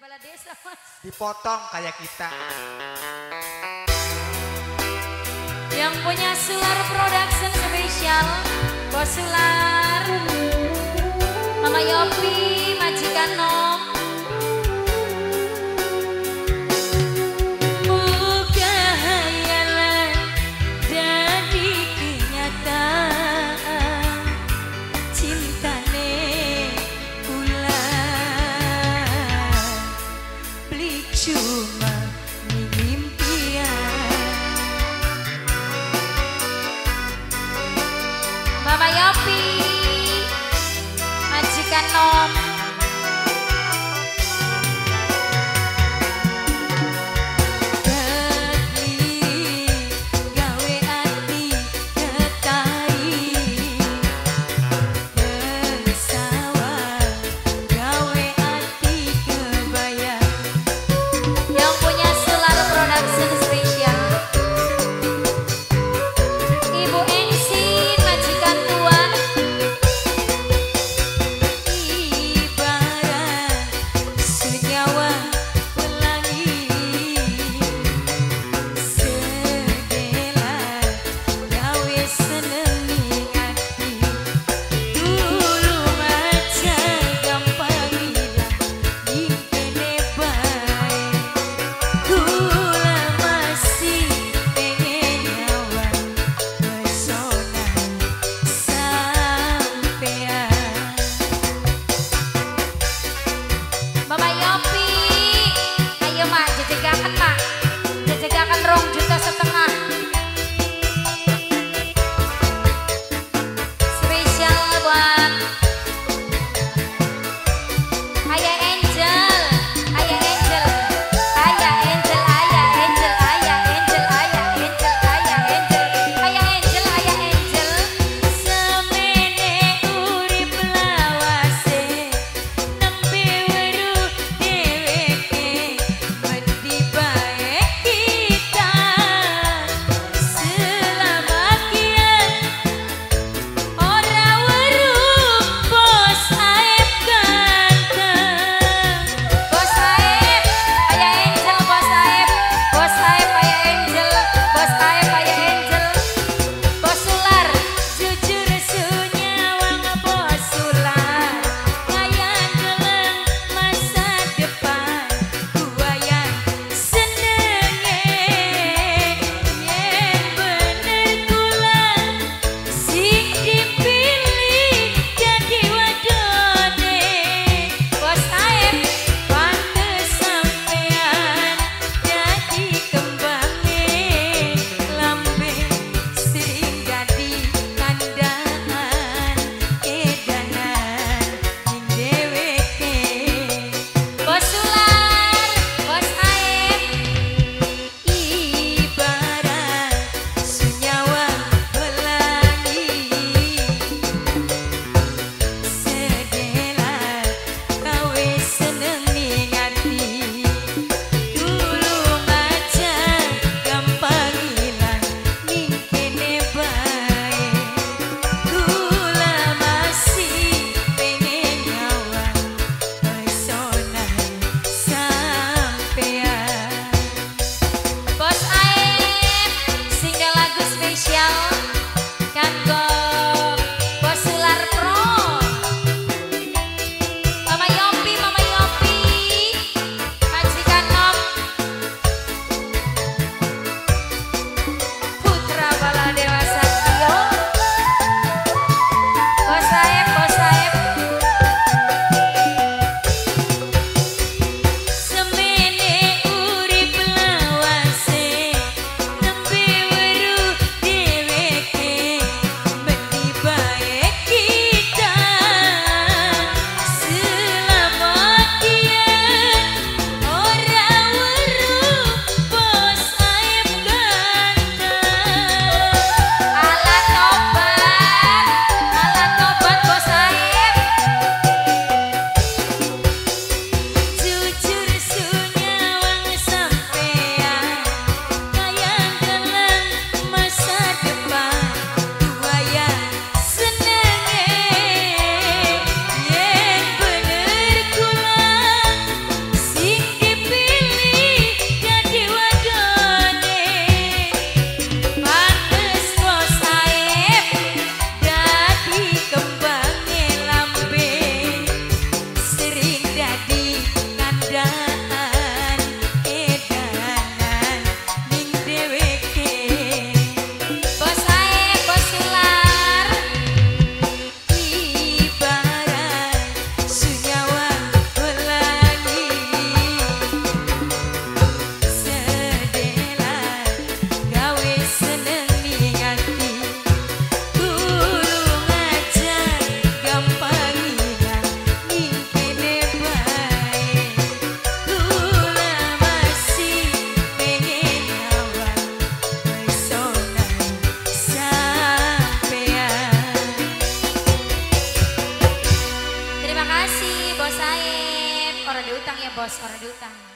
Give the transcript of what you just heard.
Bala desa mas. Dipotong kayak kita. Yang punya Sular Production spesial Bos Sular Mama Yopi Majikan Nom bos, orang diutang.